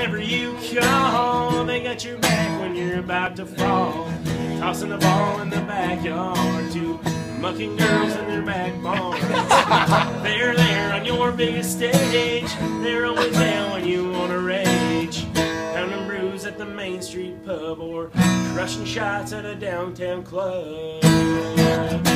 whenever you call. They got your back when you're about to fall. Tossing the ball in the backyard to mucking girls in their back barns. They're there on your biggest stage. They're always there when you wanna rage. Pounding brews at the Main Street pub or crushing shots at a downtown club.